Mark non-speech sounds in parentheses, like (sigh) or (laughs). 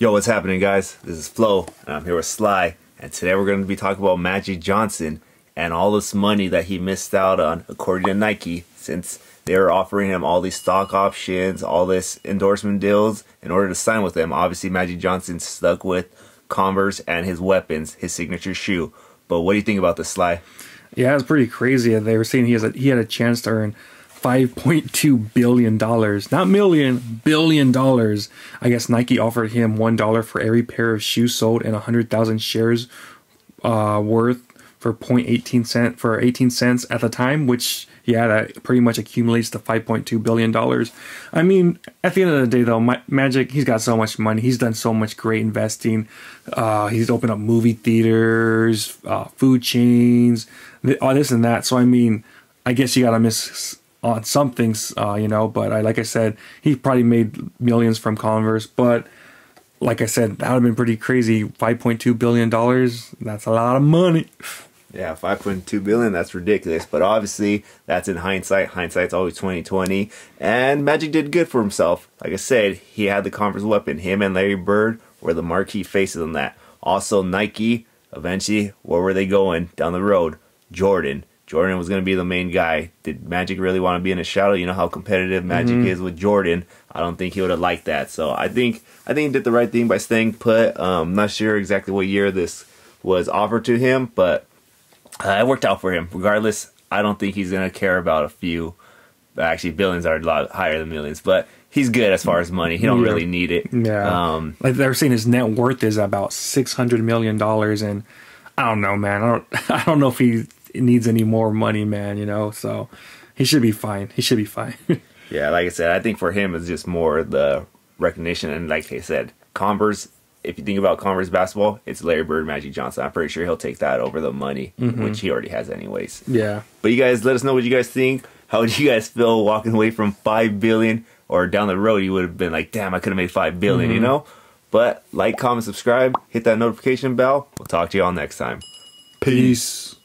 Yo, what's happening, guys? This is Flo, and I'm here with Sly, and today we're going to be talking about Magic Johnson and all this money that he missed out on, according to Nike, since they were offering him all these stock options, all this endorsement deals in order to sign with them. Obviously, Magic Johnson stuck with Converse and his weapons, his signature shoe. But what do you think about this, Sly? Yeah, it's pretty crazy. They were saying he has a, he had a chance to earn five point two billion dollars, not million, billion dollars. I guess Nike offered him one dollar for every pair of shoes sold and hundred thousand shares uh, worth for 0.18 cent for 18 cents at the time, which yeah, that pretty much accumulates to 5.2 billion dollars. I mean, at the end of the day, though, Magic he's got so much money. He's done so much great investing. Uh, he's opened up movie theaters, uh, food chains, all this and that. So I mean, I guess you gotta miss on some things, uh, you know. But I, like I said, he probably made millions from Converse. But like I said, that would have been pretty crazy. Five point two billion dollars. That's a lot of money. Yeah, five point two billion. That's ridiculous. But obviously, that's in hindsight. Hindsight's always twenty twenty. And Magic did good for himself. Like I said, he had the Converse weapon. Him and Larry Bird were the marquee faces on that. Also, Nike. Eventually, where were they going down the road? Jordan. Jordan was going to be the main guy. Did Magic really want to be in a shadow? You know how competitive Magic mm-hmm. is with Jordan. I don't think he would have liked that. So I think I think he did the right thing by staying put. Um, I'm not sure exactly what year this was offered to him, but uh, it worked out for him. Regardless, I don't think he's going to care about a few. Actually, billions are a lot higher than millions, but he's good as far as money. He don't yeah. really need it. Yeah. Um, like they're saying, his net worth is about six hundred million dollars, and I don't know, man. I don't. (laughs) I don't know if he needs any more money, man. You know, so he should be fine. He should be fine. (laughs) yeah, like I said, I think for him it's just more the recognition and like I said, Converse. If you think about Converse basketball, it's Larry Bird, Magic Johnson. I'm pretty sure he'll take that over the money, mm-hmm. which he already has anyways. Yeah. But you guys, let us know what you guys think. How would you guys feel walking away from five billion, or down the road you would have been like, damn, I could have made five billion, mm-hmm. you know? But like, comment, subscribe, hit that notification bell. We'll talk to you all next time. Peace.